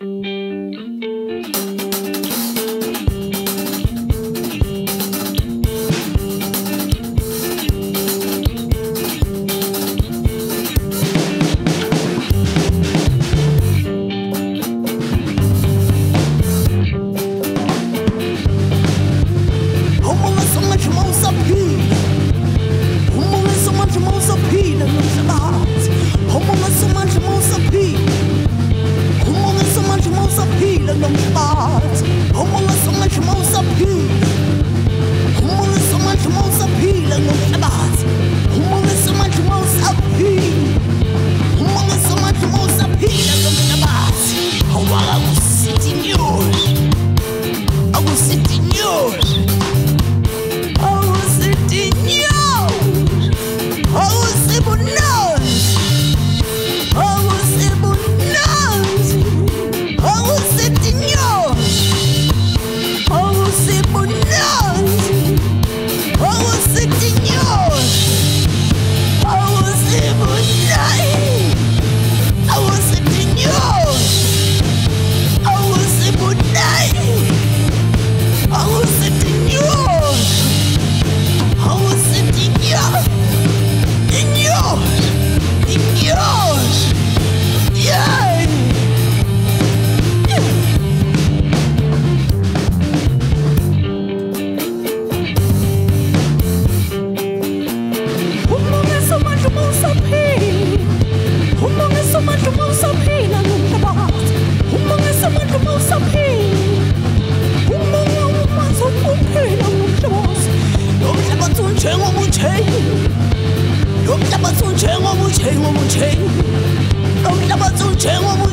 Humor ist so manche Maus auf Hine, Menschen hart. tell them